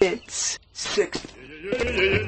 64 bits. Six.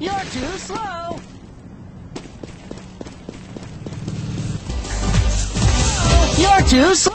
You're too slow. You're too slow.